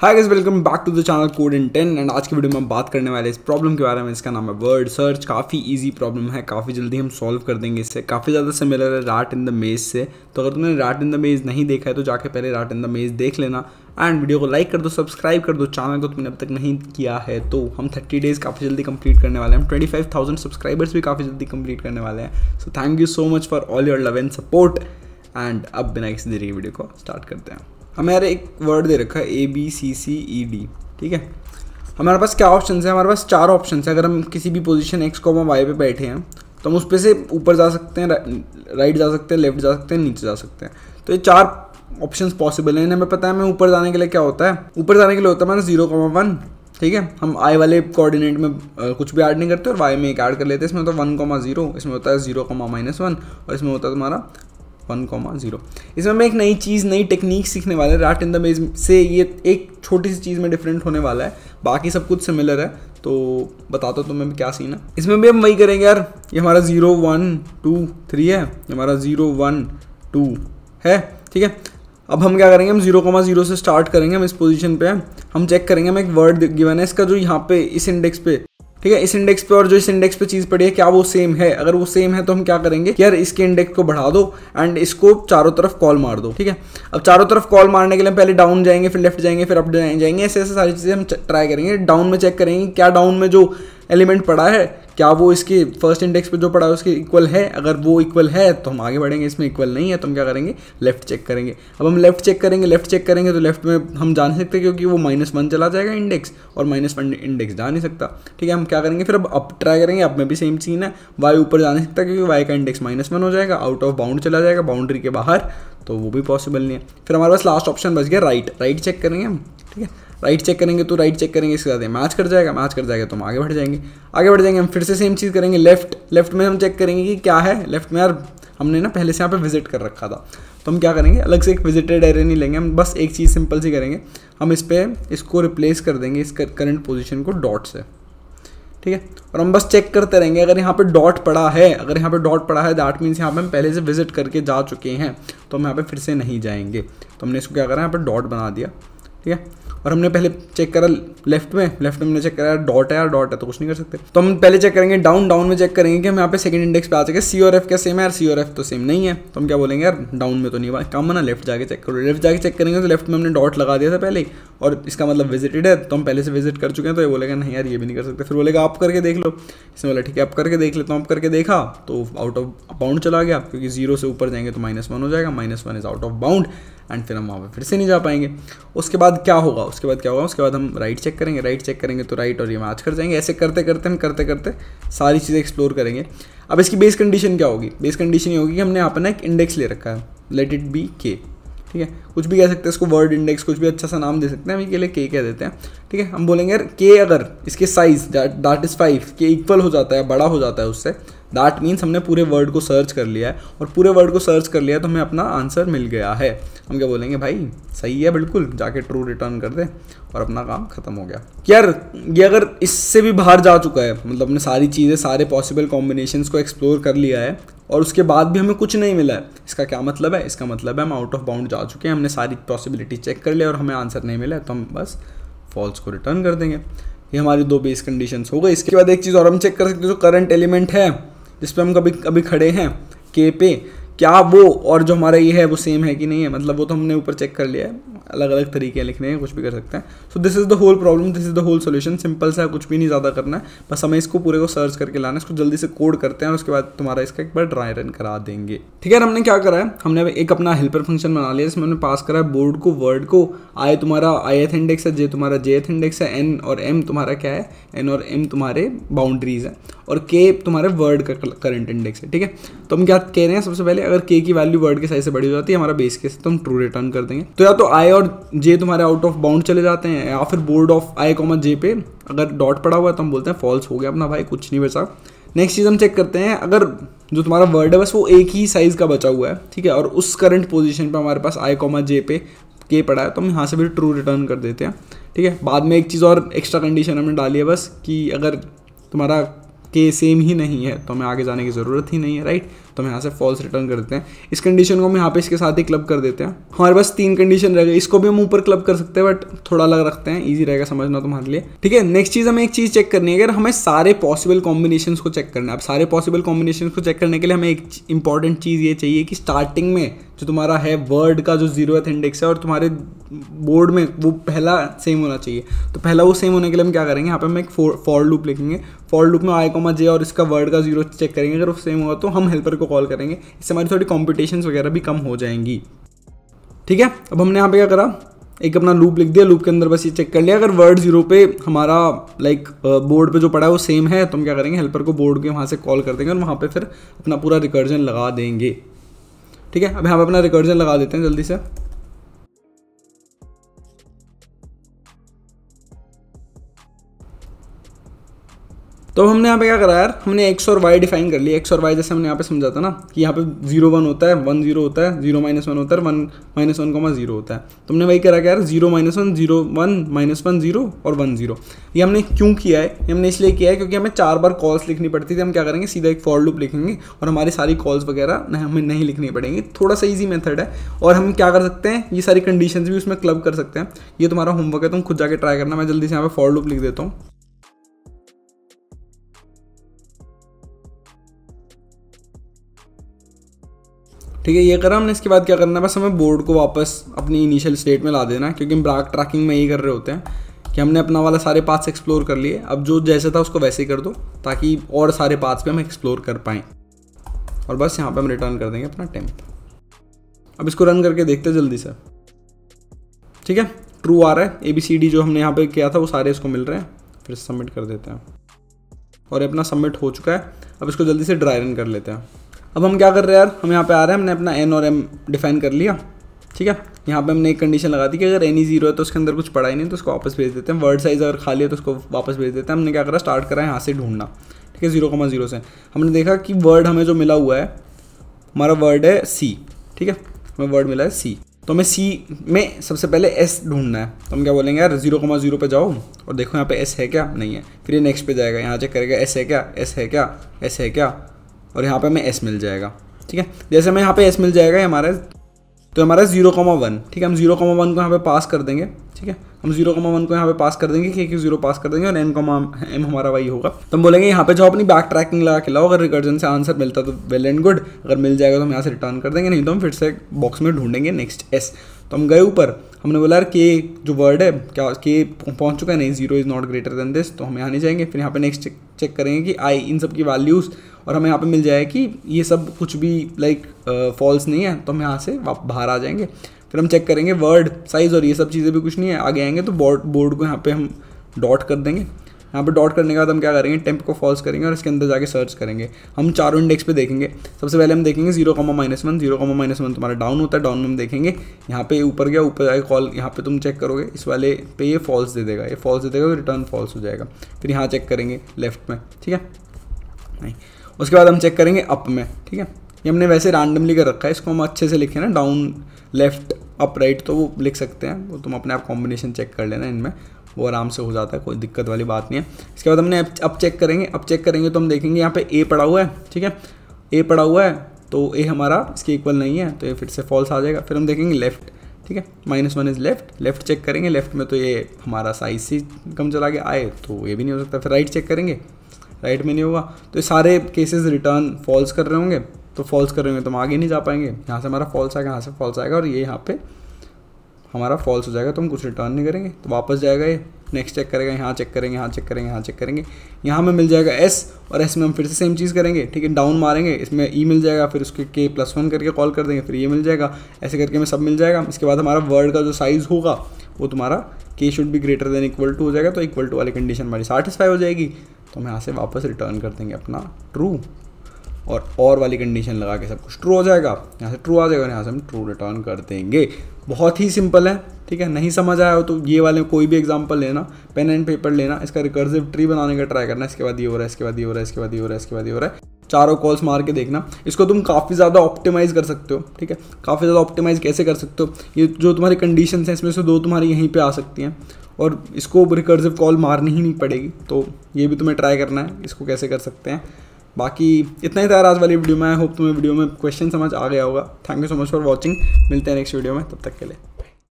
Hi guys welcome back to the channel code in ten and आज की video में हम बात करने वाले इस प्रॉब्लम के बारे में, इसका नाम है वर्ड सर्च काफ़ी इजी प्रॉब्लम है, काफ़ी जल्दी हम सॉल्व कर देंगे इससे। काफ़ी ज़्यादा सिमिलर है राट इन द मेज से। तो अगर तुमने राट इन द मेज नहीं देखा है तो जाके पहले राट इन द मेज देख लेना। एंड वीडियो को लाइक कर दो सब्सक्राइब कर दो। चैनल को तुमने अब तक नहीं किया है तो हम थर्टी डेज़ काफ़ी जल्दी कंप्लीट करने वाले हैं। हम ट्वेंटी फाइव थाउज़ेंड सब्सक्राइबर्स भी काफ़ी जल्दी कंप्लीट करने वाले हैं। So thank you so much for all your love and support and अब बिना किसी देरी वीडियो को स्टार्ट करते हैं। हमें यार एक वर्ड दे रखा है A B C C E D ठीक है? हमारे पास क्या ऑप्शन है? हमारे पास चार ऑप्शन है। अगर हम किसी भी पोजीशन एक्स को वाई पे बैठे हैं तो हम उस पर से ऊपर जा सकते हैं राइट जा सकते हैं लेफ़्ट जा सकते हैं, नीचे जा सकते हैं। तो ये चार ऑप्शंस पॉसिबल हैं। हमें पता है, हमें ऊपर जाने के लिए क्या होता है? ऊपर जाने के लिए होता है हमारा ज़ीरो कॉमा वन ठीक है? हम आई वाले कोऑर्डिनेट में कुछ भी ऐड नहीं करते और वाई में एक ऐड कर लेते हैं। इसमें होता है वन कॉमा ज़ीरो इसमें होता है ज़ीरो कॉमा माइनस वन और इसमें होता है तुम्हारा वन कॉमा ज़ीरो इसमें मैं एक नई चीज़, नई टेक्निक सीखने वाला है। राट इन द मेज से ये एक छोटी सी चीज़ में डिफरेंट होने वाला है। बाकी सब कुछ सिमिलर है। तो बताता तो मैं क्या सीन है। इसमें भी हम वही करेंगे यार। ये हमारा ज़ीरो वन टू थ्री है। ये हमारा ज़ीरो वन टू है। ठीक है? अब हम क्या करेंगे? हम ज़ीरो कॉमा ज़ीरो से स्टार्ट करेंगे। हम इस पोजीशन पे हम चेक करेंगे। हम एक वर्ड गिवन है। इसका जो यहाँ पे, इस इंडेक्स पे ठीक है, इस इंडेक्स पे और जो इस इंडेक्स पे चीज़ पड़ी है, क्या वो सेम है? अगर वो सेम है तो हम क्या करेंगे यार इसके इंडेक्स को बढ़ा दो एंड इसको चारों तरफ़ कॉल मार दो, ठीक है? अब चारों तरफ़ कॉल मारने के लिए पहले डाउन जाएँगे, फिर लेफ़्ट जाएँगे, फिर अप जाएँगे ऐसे ऐसे सारी चीज़ें हम ट्राई करेंगे। डाउन में चेक करेंगे क्या डाउन में जो एलिमेंट पड़ा है, क्या वो इसके फ़र्स्ट इंडेक्स पे जो पड़ा है उसके इक्वल है? अगर वो इक्वल है तो हम आगे बढ़ेंगे, इसमें इक्वल नहीं है तो हम क्या करेंगे? लेफ़्ट चेक करेंगे। अब हम लेफ़्ट चेक करेंगे लेफ़्ट चेक करेंगे तो लेफ़्ट में हम जा नहीं सकते क्योंकि वो माइनस वन चला जाएगा इंडेक्स और माइनस वन इंडेक्स जा नहीं सकता। ठीक है, हम क्या करेंगे? फिर अब अप ट्राई करेंगे अब में भी सेम सीन है। वाई ऊपर जा नहीं सकता क्योंकि वाई का इंडेक्स माइनस वन हो जाएगा आउट ऑफ़ बाउंड चला जाएगा बाउंड्री के बाहर तो वो भी पॉसिबल नहीं है। फिर हमारे पास लास्ट ऑप्शन बच गया राइट राइट चेक करेंगे हम। ठीक है राइट चेक करेंगे तो राइट चेक करेंगे, इसके साथ मैच कर जाएगा मैच कर जाएगा तो हम आगे बढ़ जाएँगे। आगे बढ़ जाएँगे, हम फिर से सेम चीज़ करेंगे लेफ़्ट लेफ़्ट में हम चेक करेंगे कि क्या है। लेफ़्ट में यार हमने ना पहले से यहाँ पे विज़िट कर रखा था। तो हम क्या करेंगे, अलग से एक विजिटेड एरिया नहीं लेंगे, हम बस एक चीज़ सिंपल सी करेंगे। हम इस पर इसको रिप्लेस कर देंगे, इस करंट पोजिशन को डॉट से। ठीक है? और हम बस चेक करते रहेंगे, अगर यहाँ पे डॉट पड़ा है, अगर यहाँ पे डॉट पड़ा है दैट मीन्स यहाँ पे हम पहले से विज़िट करके जा चुके हैं तो हम यहाँ पे फिर से नहीं जाएँगे। तो हमने इसको क्या करा, यहाँ पे डॉट बना दिया। ठीक है? और हमने पहले चेक करा लेफ़्ट में लेफ़्ट में हमने चेक करा डॉट है यार डॉट है तो कुछ नहीं कर सकते। तो हम पहले चेक करेंगे डाउन डाउन में चेक करेंगे कि हम यहाँ पे सेकंड इंडेक्स पे आ सके सी और एफ़ क्या सेम है यार? सी और एफ़ तो सेम नहीं है। तो हम क्या बोलेंगे यार? डाउन में तो नहीं काम ना लेफ़्ट जाके चेक करो। लेफ़्ट जाके चेक करेंगे तो लेफ़्ट में हमने डॉट लगा दिया था पहले और इसका मतलब विजिटेड है तो हम पहले से विज़िट कर चुके हैं तो ये बोलेगा, नहीं यार, ये भी नहीं कर सकते। फिर बोलेगा, आप करके देख लो। इसमें बोला, ठीक है, आप करके देख लेता हूँ। आप करके देखा तो आउट ऑफ़ बाउंड चला गया। क्योंकि ज़ीरो से ऊपर जाएँगे तो माइनस वन हो जाएगा। Minus one is out of bound and फिर हम वहाँ पर फिर से नहीं जा पाएँगे। उसके बाद क्या होगा? उसके बाद क्या होगा? उसके बाद हम राइट चेक करेंगे राइट चेक करेंगे तो राइट और ये मैच कर जाएँगे। ऐसे करते करते हम करते करते सारी चीज़ें एक्सप्लोर करेंगे। अब इसकी बेस कंडीशन क्या होगी? बेस कंडीशन ये होगी कि हमने यहाँ पर ना एक इंडेक्स ले रखा है। लेट इट बी के ठीक है? कुछ भी कह सकते हैं इसको वर्ड इंडेक्स कुछ भी अच्छा सा नाम दे सकते हैं, हम के लिए के कह देते हैं, ठीक है? हम बोलेंगे यार के अगर, इसके साइज़ दैट इज़ फाइव के इक्वल हो जाता है बड़ा हो जाता है उससे दैट मीन्स हमने पूरे वर्ड को सर्च कर लिया है और पूरे वर्ड को सर्च कर लिया तो हमें अपना आंसर मिल गया है। हम क्या बोलेंगे भाई? सही है, बिल्कुल। जाके ट्रू रिटर्न कर दे और अपना काम खत्म हो गया। यार, ये अगर इससे भी बाहर जा चुका है मतलब हमने सारी चीज़ें, सारे पॉसिबल कॉम्बिनेशन को एक्सप्लोर कर लिया है और उसके बाद भी हमें कुछ नहीं मिला है, इसका क्या मतलब है? इसका मतलब है हम आउट ऑफ़ बाउंड जा चुके हैं, हमने सारी पॉसिबिलिटी चेक कर लिया और हमें आंसर नहीं मिला तो हम बस फॉल्स को रिटर्न कर देंगे। ये हमारी दो बेस कंडीशंस हो गई। इसके बाद एक चीज़ और हम चेक कर सकते हैं, जो करंट एलिमेंट है जिस पर हम कभी कभी खड़े हैं, के पे, क्या वो और जो हमारा ये है, वो सेम है कि नहीं है? मतलब वो तो हमने ऊपर चेक कर लिया है। अलग अलग तरीके लिखने हैं, कुछ भी कर सकते हैं। So this is the whole problem this is the whole solution simple सा कुछ भी नहीं ज़्यादा करना है। बस हमें इसको पूरे को सर्च करके लाना है। इसको जल्दी से कोड करते हैं और उसके बाद तुम्हारा इसका एक बार ड्राई रन करा देंगे। ठीक है, हमने क्या करा है? हमने एक अपना हेल्पर फ़ंक्शन बना लिया, जिसमें हमने पास करा है बोर्ड को वर्ड को। आई तुम्हारा आई एथ इंडेक्स है जे तुम्हारा जे एथ इंडेक्स है एन और एम तुम्हारा क्या है? एन और एम तुम्हारे बाउंड्रीज है। और के तुम्हारे वर्ड का करंट इंडेक्स है, ठीक है? तो हम क्या कह रहे हैं, सबसे पहले अगर के की वैल्यू वर्ड के साइज़ से बड़ी हो जाती है, हमारा बेस केस तो हम ट्रू रिटर्न कर देंगे। तो या तो आई और जे तुम्हारे आउट ऑफ़ बाउंड चले जाते हैं, या फिर board of I comma J पे अगर डॉट पड़ा हुआ है तो हम बोलते हैं फॉल्स हो गया अपना भाई, कुछ नहीं बचा। नेक्स्ट चीज़ हम चेक करते हैं, अगर जो तुम्हारा वर्ड है, बस वो एक ही साइज़ का बचा हुआ है, ठीक है? और उस करंट पोजीशन पे हमारे पास आई कॉमा जे पे के पड़ा है तो हम यहाँ से भी ट्रू रिटर्न कर देते हैं, ठीक है? बाद में एक चीज़ और एक्स्ट्रा कंडीशन हमने डाली है बस, कि अगर तुम्हारा के सेम ही नहीं है तो हमें आगे जाने की ज़रूरत ही नहीं है राइट तो हम यहाँ से फॉल्स रिटर्न कर देते हैं। इस कंडीशन को हम यहाँ पे इसके साथ ही क्लब कर देते हैं। हमारे पास तीन कंडीशन रह गई इसको भी हम ऊपर क्लब कर सकते हैं बट थोड़ा अलग रखते हैं। ईजी रहेगा समझना तुम्हारे लिए। ठीक है नेक्स्ट चीज़ हमें एक चीज़ चेक करनी है। अगर हमें सारे पॉसिबल कॉम्बिनेशन को चेक करना है, अब सारे पॉसिबल कॉम्बिनेशन को चेक करने के लिए हमें एक इंपॉर्टेंट चीज़ ये चाहिए कि स्टार्टिंग में जो तुम्हारा है वर्ड का जो ज़ीरो इंडेक्स है और तुम्हारे बोर्ड में वो पहला सेम होना चाहिए। तो पहला वो सेम होने के लिए हम क्या करेंगे? यहाँ पे हम एक फॉर लूप लिखेंगे। फॉर लूप में आई कोमा जे और इसका वर्ड का ज़ीरो चेक करेंगे। अगर वो सेम होगा तो हम हेल्पर को कॉल करेंगे, इससे हमारी थोड़ी कॉम्पिटिशन वगैरह भी कम हो जाएँगी। ठीक है? अब हमने यहाँ पे क्या करा? एक अपना लूप लिख दिया लूप के अंदर बस ये चेक कर लिया। अगर वर्ड ज़ीरो पे हमारा लाइक बोर्ड पे जो पड़ा है वो सेम है तो हम क्या करेंगे? हेल्पर को बोर्ड के वहाँ से कॉल कर देंगे और वहाँ पे फिर अपना पूरा रिकर्जन लगा देंगे। ठीक है? अब यहाँ पे अपना रिकर्जन लगा देते हैं जल्दी से। तो हमने यहाँ पे क्या करा यार? हमने एक्स और वाई डिफाइन कर लिया एक्स और वाई जैसे हमने यहाँ पे समझा था ना कि यहाँ पे ज़ीरो वन होता है वन ज़ीरो होता है ज़ीरो माइनस वन होता है one minus one comma zero होता है। तो हमने वही करा क्या यार? Zero minus one zero one minus one zero और वन ज़ीरो ये हमने क्यों किया है? ये हमने इसलिए किया है क्योंकि हमें चार बार कॉल्स लिखनी पड़ती थी। हम क्या करेंगे? सीधा एक फॉर लूप लिखेंगे और हमारी सारी कॉल्स वगैरह हमें नहीं लिखनी पड़ेंगी। थोड़ा सा ईजी मेथड है। और हम क्या कर सकते हैं? ये सारी कंडीशन भी उसमें क्लब कर सकते हैं। ये तुम्हारा होमवर्क है, तुम खुद जाके ट्राई करना। मैं जल्दी से यहाँ पे फॉर लूप लिख देता हूँ। ठीक है, ये करा हमने, इसके बाद क्या करना है? बस हमें बोर्ड को वापस अपनी इनिशियल स्टेट में ला देना है, क्योंकि हम ब्राक ट्रैकिंग में यही कर रहे होते हैं कि हमने अपना वाला सारे पाथ्स एक्सप्लोर कर लिए। अब जो जैसे था, उसको वैसे ही कर दो, ताकि और सारे पाथ्स पे हम एक्सप्लोर कर पाएँ। और बस यहाँ पे हम रिटर्न कर देंगे अपना टेम्प अब इसको रन करके देखते जल्दी से। ठीक है? ट्रू आ रहा है। ए बी सी डी जो हमने यहाँ पे किया था, वो सारे इसको मिल रहे हैं। फिर सबमिट कर देते हैं। और अपना सबमिट हो चुका है। अब इसको जल्दी से ड्राई रन कर लेते हैं। अब हम क्या कर रहे हैं यार? हम यहाँ पे आ रहे हैं, हमने अपना एन और एम डिफाइन कर लिया। ठीक है? यहाँ पे हमने एक कंडीशन लगा दी कि अगर एन एनी ज़ीरो है तो उसके अंदर कुछ पड़ा ही नहीं तो उसको वापस भेज देते हैं। वर्ड साइज़ अगर खाली है तो उसको वापस भेज देते हैं। हमने क्या करा? स्टार्ट करा है यहाँ से ढूंढना। ठीक है? ज़ीरो कमा ज़ीरो से। हमने देखा कि वर्ड हमें जो मिला हुआ है, हमारा वर्ड है सी ठीक है? हमें वर्ड मिला है सी तो हमें सी में सबसे पहले एस ढूंढना है। तो हम क्या बोलेंगे यार? ज़ीरो कमा ज़ीरो पर जाओ और देखो यहाँ पे एस है क्या? नहीं है। फिर ये नेक्स्ट पे जाएगा। यहाँ चेक करेगा एस है क्या? एस है क्या? एस है क्या? और यहाँ पे हमें एस मिल जाएगा, ठीक है? जैसे हमें यहाँ पे एस मिल जाएगा हमारा तो हमारा ज़ीरो कॉमा वन ठीक है? हम ज़ीरो कॉमा वन को यहाँ पे पास कर देंगे, ठीक है? हम ज़ीरो कॉमा वन को यहाँ पे पास कर देंगे कि ज़ीरो पास कर देंगे और एन कॉमा एम हमारा वही होगा। तो हम बोलेंगे यहाँ पे जो अपनी बैक ट्रैकिंग लगा के लाओ, अगर रिकर्जन से आंसर मिलता तो वेल एंड गुड अगर मिल जाएगा तो हम यहाँ से रिटर्न कर देंगे, नहीं तो हम फिर से बॉक्स में ढूंढेंगे नेक्स्ट एस तो हम गए ऊपर, हमने बोला, यार, के जो वर्ड है, क्या के पहुँच चुका है? नहीं zero is not greater than this तो हम यहाँ नहीं जाएँगे, फिर यहाँ पे नेक्स्ट चेक चेक करेंगे कि आई इन सब की वैल्यूज़ और हमें यहाँ पे मिल जाए कि ये सब कुछ भी लाइक फॉल्स नहीं है तो हम यहाँ से बाहर आ जाएँगे। फिर हम चेक करेंगे वर्ड साइज़ और ये सब चीज़ें भी कुछ नहीं है, आगे आएँगे तो बोर्ड बोर्ड को यहाँ पर हम डॉट कर देंगे। यहाँ पर डॉट करने के बाद हम क्या करेंगे टेम्प को फॉल्स करेंगे और इसके अंदर जाके सर्च करेंगे। हम चारों इंडेक्स पे देखेंगे। सबसे पहले हम देखेंगे zero comma minus one zero comma minus one तुम्हारा डाउन होता है डाउन में हम देखेंगे। यहाँ पे ऊपर गया, ऊपर जाके कॉल यहाँ पे तुम चेक करोगे, इस वाले पे ये फॉल्स दे देगा, ये फॉल्स दे देगा तो रिटर्न फॉल्स हो जाएगा। फिर यहाँ चेक करेंगे लेफ़्ट में, ठीक है? नहीं। उसके बाद हम चेक करेंगे अप में, ठीक है? ये हमने वैसे रैंडमली कर रखा है, इसको हम अच्छे से लिखे ना डाउन लेफ़्ट अप राइट तो वो लिख सकते हैं। वो तुम अपने आप कॉम्बिनेशन चेक कर लेना इनमें। वो आराम से हो जाता है, कोई दिक्कत वाली बात नहीं है। इसके बाद हमने अब चेक करेंगे, अब चेक करेंगे तो हम देखेंगे यहाँ पे ए पड़ा हुआ है, ठीक है? ए पड़ा हुआ है तो ए हमारा इसके इक्वल नहीं है तो ये फिर से फॉल्स आ जाएगा। फिर हम देखेंगे लेफ़्ट ठीक है? Minus one is left left check करेंगे लेफ़्ट में तो ये हमारा साइज़ से कम चला गया, आए तो ये भी नहीं हो सकता। फिर राइट चेक करेंगे राइट में नहीं होगा तो ये सारे केसेस रिटर्न फॉल्स कर रहे होंगे तो फॉल्स कर रहे होंगे तो हम आगे नहीं जा पाएँगे। यहाँ से हमारा फॉल्स आएगा, यहाँ से फॉल्स आएगा और ये यहाँ पे हमारा फॉल्स हो जाएगा तो हम कुछ रिटर्न नहीं करेंगे। तो वापस जाएगा ये नेक्स्ट चेक करेगा, यहाँ चेक करेंगे, यहाँ चेक करेंगे, यहाँ चेक करेंगे। यहाँ हमें मिल जाएगा एस और एस में हम फिर से सेम चीज़ करेंगे, ठीक है? डाउन मारेंगे, इसमें ई e मिल जाएगा, फिर उसके के प्लस वन करके कॉल कर देंगे, फिर ये मिल जाएगा। ऐसे करके हमें सब मिल जाएगा। इसके बाद हमारा वर्ड का जो साइज़ होगा, वो तुम्हारा के शुड भी ग्रेटर देन इक्वल टू हो जाएगा तो इक्वल टू वाली कंडीशन हमारी सेटिस्फाई हो जाएगी। तो हम यहाँ से वापस रिटर्न कर देंगे अपना ट्रू और और वाली कंडीशन लगा के सब कुछ ट्रू हो जाएगा। यहाँ से ट्रू आ जाएगा यहाँ से हम ट्रू रिटर्न कर देंगे। बहुत ही सिंपल है, ठीक है? नहीं समझ आया हो तो ये वाले कोई भी एग्जांपल लेना पेन एंड पेपर लेना, इसका रिकर्सिव ट्री बनाने का ट्राई करना, इसके बाद ये हो रहा है, इसके बाद ये हो रहा है, इसके बाद ये हो रहा है, इसके बाद ये हो रहा है। चारों कॉल्स मार के देखना। इसको तुम काफ़ी ज़्यादा ऑप्टिमाइज़ कर सकते हो, ठीक है? काफ़ी ज़्यादा ऑप्टिमाइज़ कैसे कर सकते हो? ये जो तुम्हारी कंडीशन है, इसमें से दो तुम्हारी यहीं पे आ सकती हैं। और इसको रिकर्सिव कॉल मारनी ही नहीं पड़ेगी तो ये भी तुम्हें ट्राई करना है, इसको कैसे कर सकते हैं? बाकी इतना ही था आज वाली वीडियो में। आई होप तुम्हें वीडियो में क्वेश्चन समझ आ गया होगा। Thank you so much for watching मिलते हैं नेक्स्ट वीडियो में। तब तक के लिए।